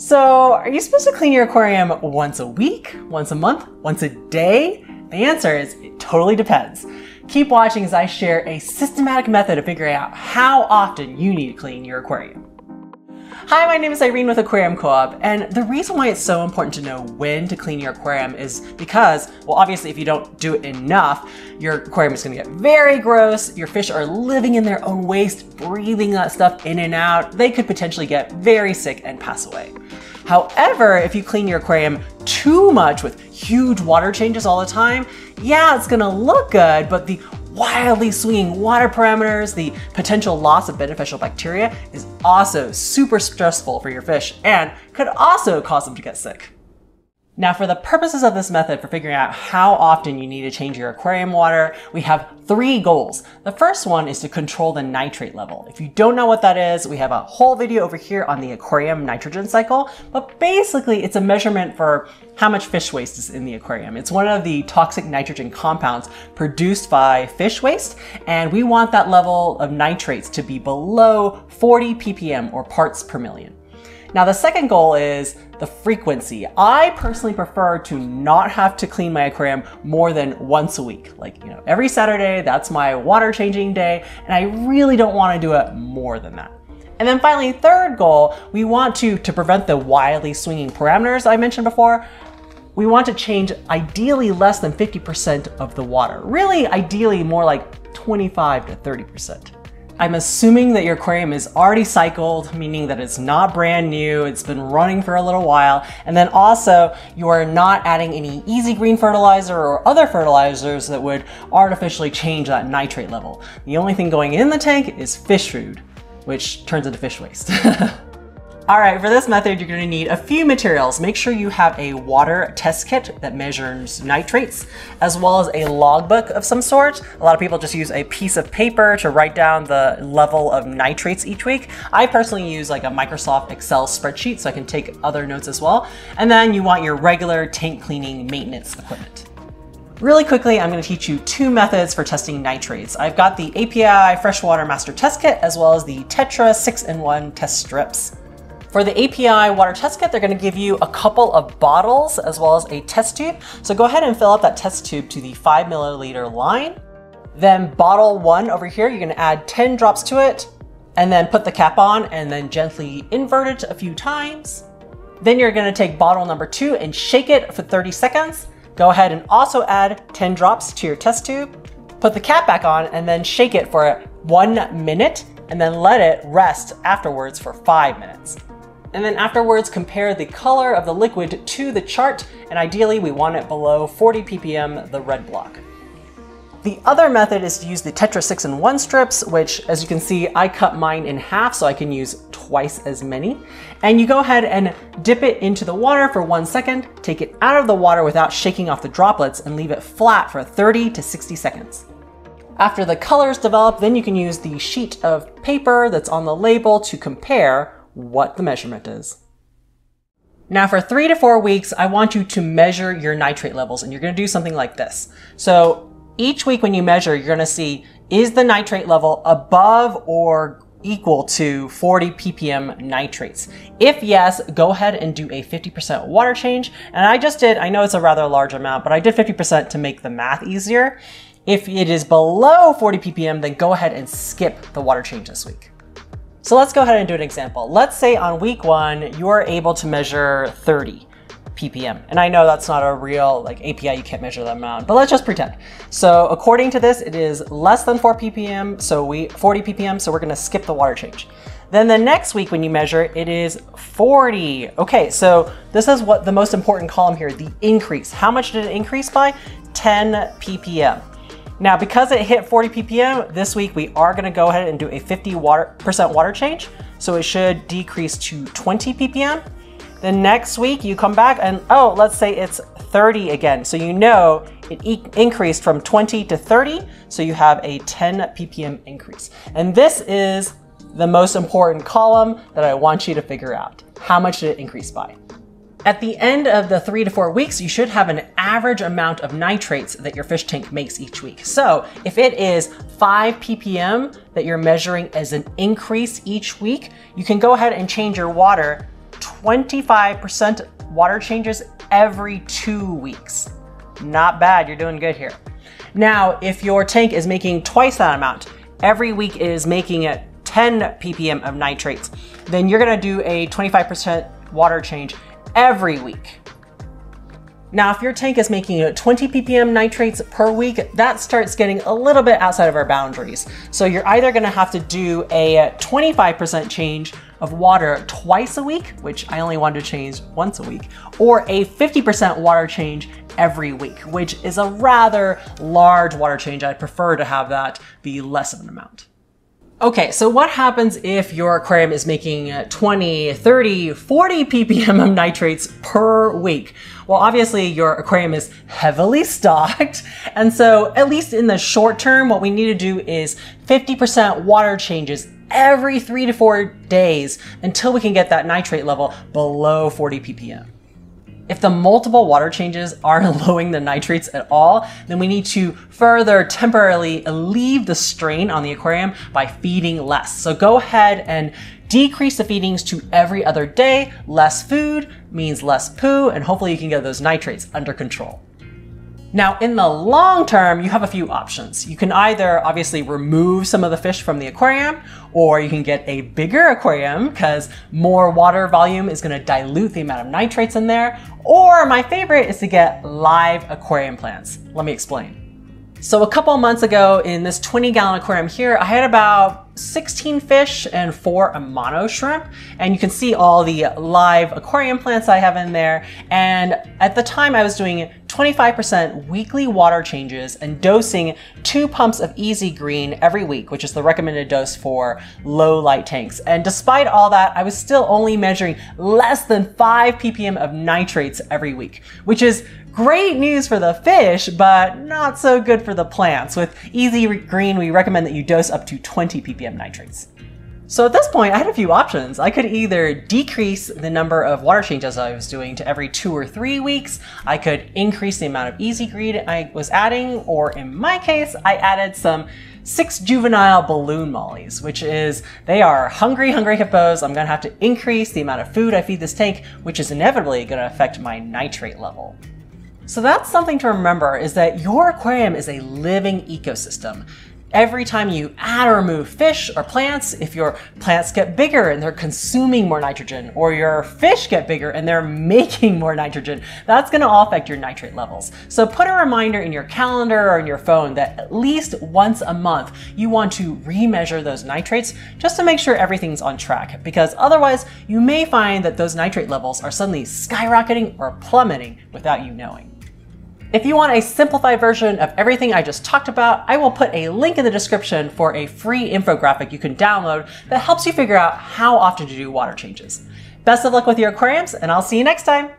So, are you supposed to clean your aquarium once a week, once a month, once a day? The answer is it totally depends. Keep watching as I share a systematic method of figuring out how often you need to clean your aquarium. Hi, my name is Irene with Aquarium Co-op, and the reason why it's so important to know when to clean your aquarium is because, well, obviously if you don't do it enough, your aquarium is gonna get very gross, your fish are living in their own waste, breathing that stuff in and out, they could potentially get very sick and pass away. However, if you clean your aquarium too much with huge water changes all the time, yeah, it's gonna look good, but the wildly swinging water parameters, the potential loss of beneficial bacteria is also super stressful for your fish and could also cause them to get sick. Now for the purposes of this method for figuring out how often you need to change your aquarium water, we have three goals. The first one is to control the nitrate level. If you don't know what that is, we have a whole video over here on the aquarium nitrogen cycle, but basically it's a measurement for how much fish waste is in the aquarium. It's one of the toxic nitrogen compounds produced by fish waste, and we want that level of nitrates to be below 40 ppm or parts per million. Now the second goal is the frequency. I personally prefer to not have to clean my aquarium more than once a week. Like, you know, every Saturday, that's my water changing day, and I really don't want to do it more than that. And then finally, third goal, we want to, to prevent the wildly swinging parameters I mentioned before, we want to change ideally less than 50% of the water. Really, ideally more like 25 to 30%. I'm assuming that your aquarium is already cycled, meaning that it's not brand new, it's been running for a little while, and then also you are not adding any easy green fertilizer or other fertilizers that would artificially change that nitrate level. The only thing going in the tank is fish food, which turns into fish waste. All right, for this method, you're gonna need a few materials. Make sure you have a water test kit that measures nitrates, as well as a logbook of some sort. A lot of people just use a piece of paper to write down the level of nitrates each week. I personally use like a Microsoft Excel spreadsheet so I can take other notes as well. And then you want your regular tank cleaning maintenance equipment. Really quickly, I'm going to teach you two methods for testing nitrates. I've got the API Freshwater Master Test Kit as well as the Tetra 6-in-1 test strips. For the API water test kit, they're gonna give you a couple of bottles as well as a test tube. So go ahead and fill up that test tube to the five milliliter line. Then bottle one over here, you're gonna add 10 drops to it and then put the cap on and then gently invert it a few times. Then you're gonna take bottle number two and shake it for 30 seconds. Go ahead and also add 10 drops to your test tube. Put the cap back on and then shake it for one minute and then let it rest afterwards for five minutes and then afterwards compare the color of the liquid to the chart, and ideally we want it below 40 ppm, the red block. The other method is to use the Tetra 6-in-1 strips, which as you can see, I cut mine in half so I can use twice as many. And you go ahead and dip it into the water for one second, take it out of the water without shaking off the droplets and leave it flat for 30 to 60 seconds. After the colors develop, then you can use the sheet of paper that's on the label to compare what the measurement is. Now for three to four weeks, I want you to measure your nitrate levels and you're gonna do something like this. So each week when you measure, you're gonna see, is the nitrate level above or equal to 40 ppm nitrates? If yes, go ahead and do a 50% water change. And I just did, I know it's a rather large amount, but I did 50% to make the math easier. If it is below 40 ppm, then go ahead and skip the water change this week. So let's go ahead and do an example. Let's say on week one, you are able to measure 30 ppm. And I know that's not a real like API, you can't measure that amount, but let's just pretend. So according to this, it is less than 4 ppm, so we 40 ppm, so we're gonna skip the water change. Then the next week when you measure, it is 40. Okay, so this is what the most important column here, the increase. How much did it increase by? 10 ppm. Now, because it hit 40 ppm, this week we are gonna go ahead and do a 50% water, water change. So it should decrease to 20 ppm. The next week you come back and, oh, let's say it's 30 again. So you know it e increased from 20 to 30, so you have a 10 ppm increase. And this is the most important column that I want you to figure out. How much did it increase by? At the end of the three to four weeks, you should have an average amount of nitrates that your fish tank makes each week. So if it is 5 ppm that you're measuring as an increase each week, you can go ahead and change your water 25% water changes every two weeks. Not bad, you're doing good here. Now, if your tank is making twice that amount, every week is making it 10 ppm of nitrates, then you're gonna do a 25% water change every week. Now, if your tank is making you know, 20 ppm nitrates per week, that starts getting a little bit outside of our boundaries. So you're either gonna have to do a uh, 25% change of water twice a week, which I only wanted to change once a week, or a 50% water change every week, which is a rather large water change. I'd prefer to have that be less of an amount. Okay, so what happens if your aquarium is making 20, 30, 40 ppm of nitrates per week? Well, obviously your aquarium is heavily stocked. And so at least in the short term, what we need to do is 50% water changes every three to four days until we can get that nitrate level below 40 ppm. If the multiple water changes aren't lowering the nitrates at all, then we need to further temporarily alleviate the strain on the aquarium by feeding less. So go ahead and decrease the feedings to every other day. Less food means less poo, and hopefully you can get those nitrates under control. Now, in the long term, you have a few options. You can either obviously remove some of the fish from the aquarium, or you can get a bigger aquarium because more water volume is going to dilute the amount of nitrates in there. Or my favorite is to get live aquarium plants. Let me explain. So a couple months ago in this 20 gallon aquarium here, I had about 16 fish and four Amano shrimp. And you can see all the live aquarium plants I have in there. And at the time I was doing 25% weekly water changes and dosing two pumps of Easy Green every week, which is the recommended dose for low light tanks. And despite all that, I was still only measuring less than 5 ppm of nitrates every week, which is great news for the fish, but not so good for the plants. With Easy Green, we recommend that you dose up to 20 ppm nitrates. So at this point, I had a few options. I could either decrease the number of water changes I was doing to every two or three weeks. I could increase the amount of Easy Green I was adding, or in my case, I added some six juvenile balloon mollies, which is they are hungry, hungry hippos. I'm gonna have to increase the amount of food I feed this tank, which is inevitably gonna affect my nitrate level. So that's something to remember is that your aquarium is a living ecosystem. Every time you add or remove fish or plants, if your plants get bigger and they're consuming more nitrogen, or your fish get bigger and they're making more nitrogen, that's gonna all affect your nitrate levels. So put a reminder in your calendar or in your phone that at least once a month, you want to remeasure those nitrates just to make sure everything's on track, because otherwise you may find that those nitrate levels are suddenly skyrocketing or plummeting without you knowing. If you want a simplified version of everything I just talked about, I will put a link in the description for a free infographic you can download that helps you figure out how often to do water changes. Best of luck with your aquariums, and I'll see you next time!